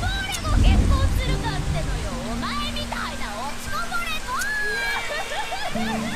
誰も結婚するかってのよ。お前みたいな落ちこぼれと